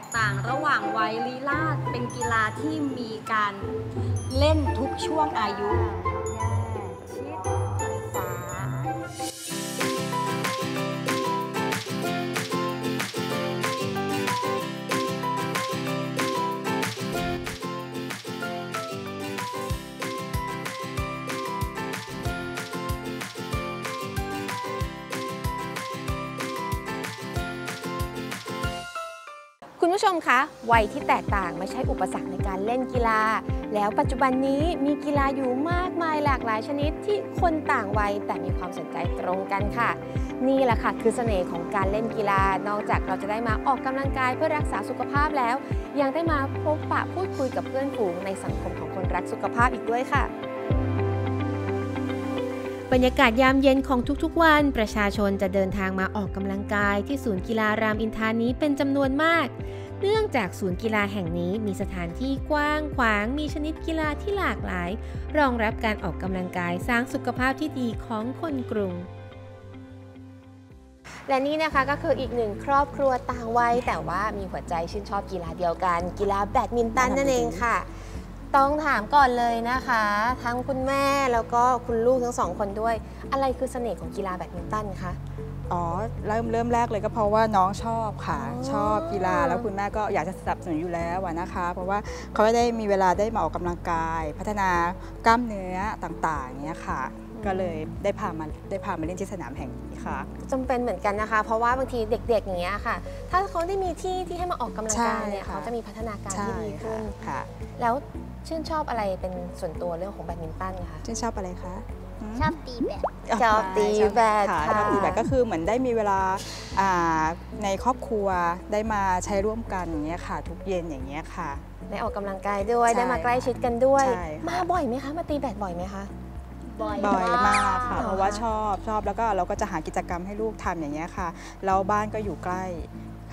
กต่างระหว่างวัยลีลาดเป็นกีฬาที่มีการเล่นทุกช่วงอายุ ผู้ชมคะวัยที่แตกต่างไม่ใช่อุปสรรคในการเล่นกีฬา แล้วปัจจุบันนี้มีกีฬาอยู่มากมายหลากหลายชนิดที่คนต่างวัยแต่มีความสนใจตรงกันค่ะ นี่แหละค่ะคือเสน่ห์ของการเล่นกีฬานอกจากเราจะได้มาออกกำลังกายเพื่อรักษาสุขภาพแล้ว ยังได้มาพบปะพูดคุยกับเพื่อนฝูงในสังคมของคนรักสุขภาพอีกด้วยค่ะบรรยากาศยามเย็นของทุกๆวัน ประชาชนจะเดินทางมาออกกำลังกายที่ศูนย์กีฬารามอินทานี้เป็นจำนวนมาก เนื่องจากศูนย์กีฬาแห่งนี้มีสถานที่กว้างขวาง มีชนิดกีฬาที่หลากหลาย รองรับการออกกำลังกายสร้างสุขภาพที่ดีของคนกรุงและนี่นะคะก็คืออีกหนึ่งครอบครัวต่างวัยแต่ว่ามีหัวใจชื่นชอบกีฬาเดียวกัน กีฬาแบดมินตันนั่นเองค่ะ ต้องถามก่อนเลยนะคะ ทั้งคุณแม่แล้วก็คุณลูกทั้งสองคนด้วย อะไรคือเสน่ห์ของกีฬาแบดมินตันคะ อ๋อเริ่มเริ่มแรกเลยก็เพราะว่าน้องชอบค่ะอ๋อชอบกีฬาแล้วคุณแม่ก็อยากจะสนับสนุนอยู่แล้วอะนะคะ เพราะว่าเขาได้มีเวลาได้มาออกกำลังกาย พัฒนากล้ามเนื้อต่างๆเนี้ยค่ะ ก็เลยได้พามาได้พามาเล่นที่สนามแห่งนี้ค่ะจำเป็นเหมือนกันนะคะ เพราะว่าบางทีเด็กๆอย่างเงี้ยค่ะ ถ้าเขาได้มีที่ที่ให้มาออกกำลังกายเนี่ยใช่ค่ะเขาจะมีพัฒนาการใช่ที่ดีขึ้ค่ะนค่ะ แล้วชื่นชอบอะไรเป็นส่วนตัวเรื่องของแบดมินตันคะชื่นชอบอะไรคะหืมชอบตีแบด ชอบตีแบดค่ะค่ะชอบตีแบดก็คือเหมือนได้มีเวลาอ่าในครอบครัวได้มาใช้ร่วมกันอย่างเงี้ยค่ะ ทุกเย็นอย่างเงี้ยค่ะ ได้ออกกำลังกายด้วยใช่ได้มาใกล้ชิดกันด้วยใช่ค่ะมาบ่อยไหมคะมาตีแบดบ่อยไหมคะบ่อยบ่อยมากค่ะเหรอคะเพราะว่าชอบชอบแล้วก็เราก็จะหากิจกรรมให้ลูกทำอย่างเงี้ยค่ะแล้วบ้านก็อยู่ใกล้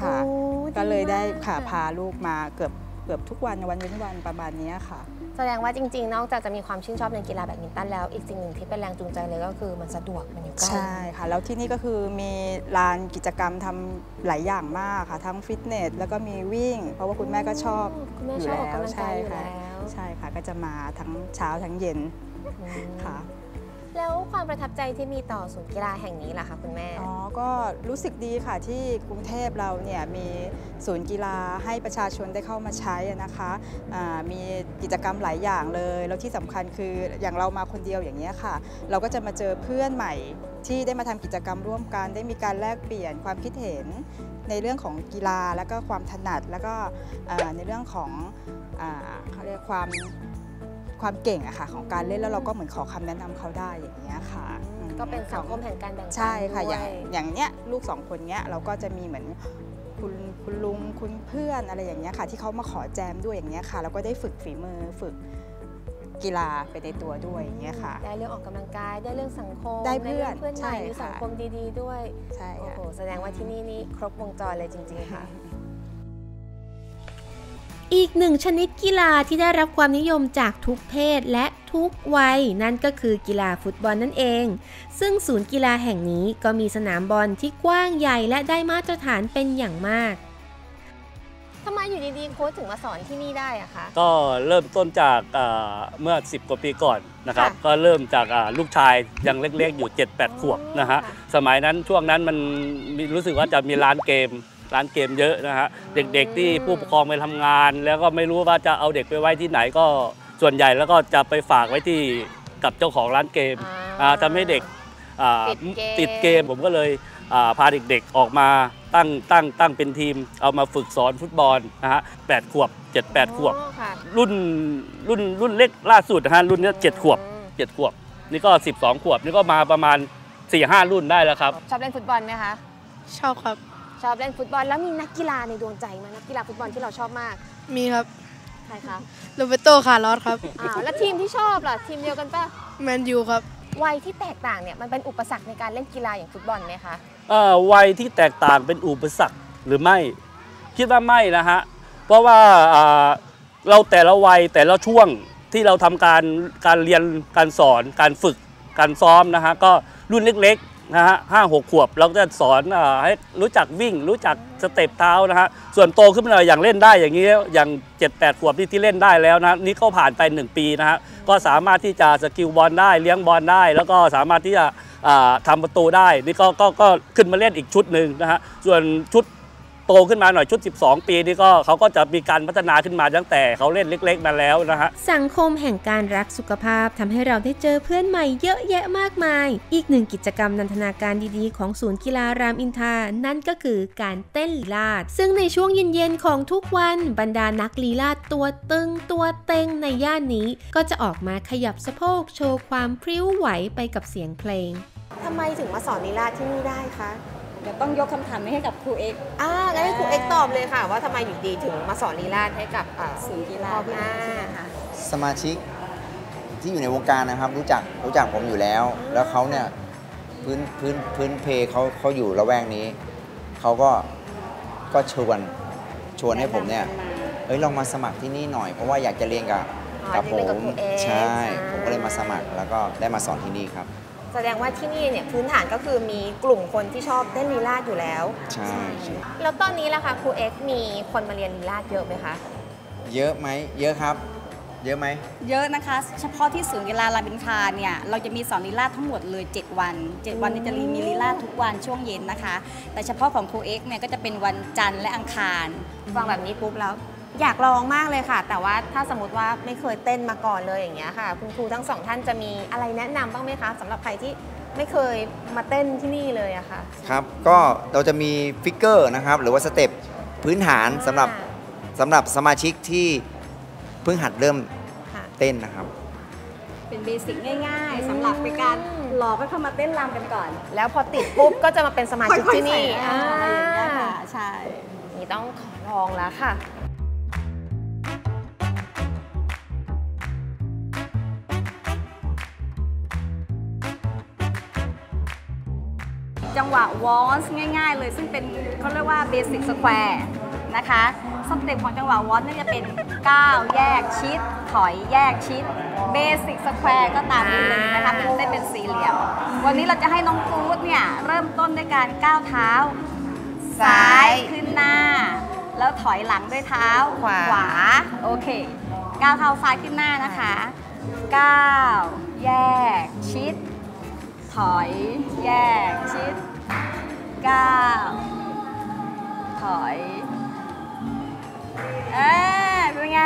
ค่ะโอ้ก็เลยได้ค่ะมากพาลูกมาเกือบเกือบทุกวันวันเว้นวันประมาณเนี้ยค่ะ แสดงว่าจริง ๆ นอกจากจะมีความชื่นชอบในกีฬาแบดมินตันแล้วอีกสิ่งหนึ่งที่เป็นแรงจูงใจเลยก็คือมันสะดวกมันอยู่ใกล้ใช่ค่ะ แล้วที่นี่ก็คือมีลานกิจกรรมทำหลายอย่างมากค่ะ ทั้งฟิตเนส แล้วก็มีวิ่ง เพราะว่าคุณแม่ก็ชอบคุณแม่อยู่ชอบออกแล้วกำลังกายอยู่ใช่แล้ค่ะวใช่ค่ะก็จะมาทั้งเช้าทั้งเย็นอืมค่ะ แล้วความประทับใจที่มีต่อศูนย์กีฬาแห่งนี้ล่ะคะคุณแม่ อ๋อ ก็รู้สึกดีค่ะที่กรุงเทพเราเนี่ยมีศูนย์กีฬาให้ประชาชนได้เข้ามาใช้นะคะอ่ามีกิจกรรมหลายอย่างเลย แล้วที่สำคัญคืออย่างเรามาคนเดียวอย่างนี้ค่ะ เราก็จะมาเจอเพื่อนใหม่ที่ได้มาทำกิจกรรมร่วมกัน ได้มีการแลกเปลี่ยนความคิดเห็นในเรื่องของกีฬาแล้วก็ความถนัดแล้วก็ในเรื่องของอเขาเรียกความ ความเก่งอะค่ะของการเล่นแล้วเราก็เหมือนขอคำแนะนำเขาได้อย่างเงี้ยค่ะอืมก็เป็นสังคมแห่งการแบ่งปันใช่ค่ะอย่างด้วยอย่างเนี้ยลูกสองคนเนี้ยเราก็จะมีเหมือนคุณคุณลุงคุณเพื่อนอะไรอย่างเงี้ยค่ะ ที่เขามาขอแจมด้วยอย่างเงี้ยค่ะแล้วก็ได้ฝึกฝีมือฝึกกีฬาไปในตัวด้วยอย่างเงี้ยค่ะ ได้เรื่องออกกำลังกายได้เรื่องสังคมได้เพื่อนรื่องเพื่อนใหม่ใช่มีสังค่ะคมดีๆด้วยใช่โอ้ค่ะโหแสดงว่าที่นี่นี่ครบวงจรเลยจริง ๆ ค่ะ อีกหนึ่งชนิดกีฬาที่ได้รับความนิยมจากทุกเพศและทุกวัย นั่นก็คือกีฬาฟุตบอลนั่นเอง ซึ่งศูนย์กีฬาแห่งนี้ก็มีสนามบอลที่กว้างใหญ่และได้มาตรฐานเป็นอย่างมากทำไมอยู่ดีๆโค้ชถึงมาสอนที่นี่ได้อะคะ ก็เริ่มต้นจากอ่าเมื่อ 10 กว่าปีก่อนนะครับค่ะก็เริ่มจากอ่าลูกชายยังเล็กๆอยู่ 7-8 ขวบนะฮะค่ะสมัยนั้นช่วงนั้นมันมีรู้สึกว่าจะมีร้านเกม ร้านเกมเยอะนะฮะเด็กๆที่ผู้ปกครองไปทำงาน แล้วก็ไม่รู้ว่าจะเอาเด็กไปไว้ที่ไหนก็ส่วนใหญ่แล้วก็จะไปฝากไว้ที่กับเจ้าของร้านเกมอ่าอ่าทำให้เด็กอ่าติดเกมติดเกมผมก็เลยอ่าพาเด็กๆออกมาตั้งตั้งตั้งเป็นทีมเอามาฝึกสอนฟุตบอลนะฮะแปดขวบเจ็ดแปดขวบอ๋อค่ะรุ่นรุ่นรุ่นเล็กล่าสุดนะฮะรุ่นเนี้ยเจ็ดขวบเจ็ดขวบ นี่ก็12ขวบ นี่ก็มาประมาณ4 5รุ่นได้แล้วครับ ชอบเล่นฟุตบอลไหมคะ ชอบครับ ชอบเล่นฟุตบอลแล้วมีนักกีฬาในดวงใจไหมนักกีฬาฟุตบอลที่เราชอบมากมีครับใครคะโรเบโตคาร์ลอสครับอ้าวแล้วทีมที่ชอบล่ะทีมเดียวกันปะแมนยูครับวัยที่แตกต่างเนี่ยมันเป็นอุปสรรคในการเล่นกีฬาอย่างฟุตบอลไหมคะเอ่อวัยที่แตกต่างเป็นอุปสรรคหรือไม่ คิดว่าไม่นะฮะเพราะว่าอ่าเราแต่ละวัยแต่ละช่วงที่เราทำการการเรียนการสอนการฝึกการซ้อมนะฮะก็รุ่นเล็กๆ นะฮะห้าหกขวบ เราก็จะสอนอให้รู้จักวิ่ง รู้จัก step เท้านะฮะส่วนโตขึ้นมาอย่างเล่นได้อย่างนี้อย่าง 7-8 ขวบที่ที่เล่นได้แล้วนะนี่ก็ผ่านไป 1 ปีนะฮะก็สามารถที่จะ skill บอลได้เลี้ยงบอลได้ แล้วก็สามารถที่จะทำทำประตูได้ นี่ก็ก็ก็ขึ้นมาเล่นอีกชุดหนึ่งนะฮะส่วนชุด โตขึ้นมาหน่อยชุด 12 ปีนี่ก็เขาก็จะมีการพัฒนาขึ้นมาตั้งแต่เขาเล่นเล็ก ๆ มาแล้วนะฮะสังคมแห่งการรักสุขภาพทำให้เราได้เจอเพื่อนใหม่เยอะแยะมากมาย อีกหนึ่งกิจกรรมนันทนาการดีๆ ของศูนย์กีฬารามอินทรานั่นก็คือการเต้นลีลาด ซึ่งในช่วงเย็นๆของทุกวันบรรดานักลีลาดตัวตึงตัวเต็งในย่านนี้ ก็จะออกมาขยับสะโพกโชว์ความพริ้วไหวไปกับเสียงเพลงทำไมถึงมาสอนลีลาดที่นี่ได้คะ เดี๋ยวต้องยกคำถามนี้ให้กับครูเอกอ่างั้นให้ครูเอ็กซ์ตอบเลยค่ะ ว่าทำไมอยู่ดีถึงมาสอนลีลาดให้กับอ่าศูนย์กีฬาพ่อพี่พี่ใช่ไหมคะสมาชิกที่อยู่ในวงการนะครับ รู้จักรู้จักผมอยู่แล้ว แล้วเขาเนี่ยพื้นพื้นพื้นเพเขาเขาอยู่ละแวกนี้ เขาก็ก็ชวนชวนให้ผมเนี่ยเอ้ยลองมาสมัครที่นี่หน่อย เพราะว่าอยากจะเรียนกับอ๋อกับผเรียนกับมครูเอ็กซ์ใช่อ่าผมก็เลยมาสมัครแล้วก็ได้มาสอนที่นี่ครับ แสดงว่าที่นี่เนี่ยพื้นฐานก็คือมีกลุ่มคนที่ชอบเต้นลีลาดอยู่แล้ว ใช่ใช่แล้วตอนนี้ล่ะคะครูเอ็กซ์มีคนมาเรียนลีลาดเยอะไหมคะ เยอะไหมเยอะครับ เยอะไหม เยอะนะคะ เฉพาะที่ศูนย์กีฬารามอินทราเนี่ยเราจะมีสอนลีลาดทั้งหมดเลย 7 วัน 7 วันเนี่ยจะมีลีลาดทุกวันช่วงเย็นนะคะ แต่เฉพาะของครูเอ็กซ์เนี่ยก็จะเป็นวันจันทร์และอังคาร ฟังแบบนี้ปุ๊บแล้ว อยากลองมากเลยค่ะ แต่ว่าถ้าสมมติว่าไม่เคยเต้นมาก่อนเลยอย่างเงี้ยค่ะ คุณครูทั้งสองท่านจะมีอะไรแนะนำบ้างไหมคะสำหรับใครที่ไม่เคยมาเต้นที่นี่เลยอะค่ะ ครับก็เราจะมี figure นะครับหรือว่า step พื้นฐานสำหรับสำหรับสมาชิกที่เพิ่งหัดเริ่มค่ะ เต้นนะครับ เป็น basic ง่าย ๆสำหรับเป็นการหลอกให้เข้ามาเต้นรำกันก่อนแล้วพอติดปุ๊บ ก็จะมาเป็นสมาชิกที่นี่ค่อยๆใส่อะไรอย่างเงี้ยค่ะ ใช่ นี่ต้องขอลองแล้วค่ะ จังหวะวอลส์ง่ายๆ เลย ซึ่งเป็นเขาเรียกว่า basic square นะคะ step ของจังหวะวอลส์นี่จะเป็นก้าวแยกชิด ถอยแยกชิด basic square ก็ตามนี้เลยนะคะเป็นเส้นเป็นสี่เหลี่ยมวันนี้เราจะให้น้องกู๊ดเนี่ย เริ่มต้นด้วยการก้าวเท้า ซ้ายขึ้นหน้า แล้วถอยหลังด้วยเท้าขวาขวาโอเคก้าวเท้าซ้ายขึ้นหน้านะคะก้าวแยกชิด ถอย แยก ชิดก้าวถอย เอ๊ะเป็นไง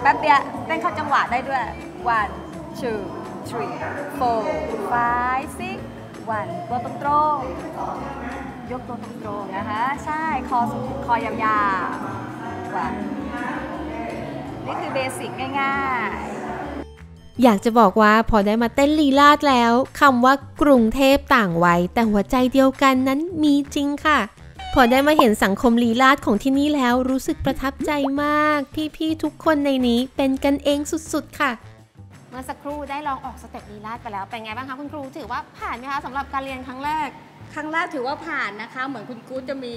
แป๊บเดียวเต้นเข้าจังหวะได้ด้วย one two three four five six one ตัวตรงๆยกตัวตรงๆนะคะ ใช่ คอสูงคอยาวๆ one นี่คือเบสิกง่ายๆ อยากจะบอกว่าพอได้มาเต้นลีลาดแล้วคำว่ากรุงเทพต่างวัยแต่หัวใจเดียวกันนั้นมีจริงค่ะ พอได้มาเห็นสังคมลีลาดของที่นี่แล้วรู้สึกประทับใจมาก พี่ๆทุกคนในนี้เป็นกันเองสุดๆค่ะ เมื่อสักครู่ได้ลองออกสเต็ปลีลาดไปแล้วเป็นไงบ้างคะคุณครูถือว่าผ่านไหมคะสำหรับการเรียนครั้งแรก ครั้งแรกถือว่าผ่านนะคะ เหมือนคุณกู๊ดจะมี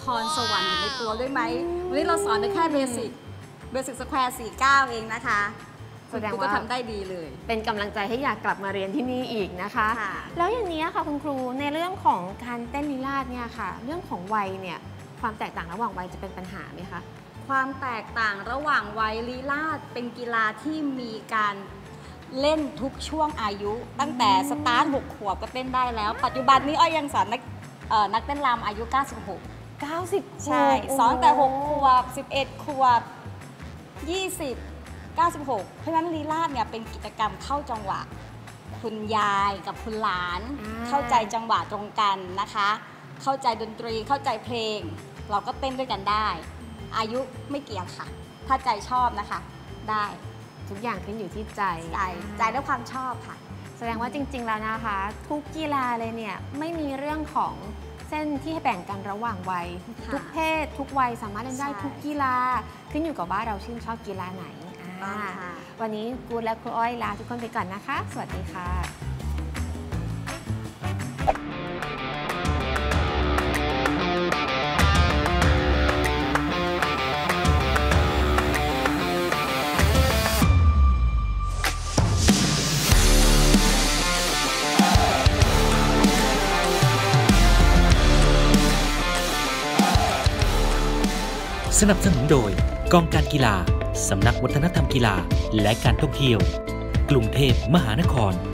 พรสวรรค์อยู่ในตัวด้วยไหมวันนี้เราสอนไปแค่ basic basic square สี่ก้าวเองนะคะ แสดงคุณว่าก็ทำได้ดีเลย เป็นกำลังใจให้อยากกลับมาเรียนที่นี่อีกนะคะค่ะแล้วอย่างนี้ค่ะคุณครูในเรื่องของการเต้นลีลาดเนี่ยค่ะ เรื่องของวัยเนี่ยความแตกต่างระหว่างวัยจะเป็นปัญหาไหมคะความแตกต่างระหว่างวัยลีลาดเป็นกีฬาที่มีการเล่นทุกช่วงอายุ ตั้งแต่สตาร์ท6ขวบก็เต้นได้แล้ว ปัจจุบันนี้อ้อยยังสอนนักเอ่อนักเต้นรำอายุ 96 90 ใช่สอนตั้งแต่ 6 ขวบ 11 ขวบ 20 96 เพราะฉะนั้นลีลาดเนี่ยเป็นกิจกรรมเข้าจังหวะ คุณยายกับคุณหลานอ่าเข้าใจจังหวะตรงกันนะคะ เข้าใจดนตรีเข้าใจเพลง เราก็เต้นด้วยกันได้ อายุไม่เกี่ยงค่ะ ถ้าใจชอบนะคะ ได้ทุกอย่างขึ้นอยู่ที่ใจใจใจด้วยความชอบค่ะ แสดงว่าจริง ๆ แล้วนะคะ ทุกกีฬาเลยเนี่ยไม่มีเรื่องของเส้นที่ให้แบ่งกันระหว่างวัยค่ะทุกเพศ ทุกวัยสามารถเล่นได้ใช่ทุกกีฬาขึ้นอยู่กับว่าเราชื่นชอบกีฬาไหน บ้างวันนี้กูและครูอ้อยลาทุกคนไปก่อนนะคะ สวัสดีค่ะสนับสนุนโดยกองการกีฬา สำนักวัฒนธรรมกีฬาและการท่องเที่ยว กรุงเทพมหานคร